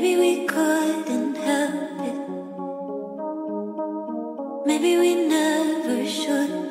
Maybe we couldn't help it. Maybe we never should.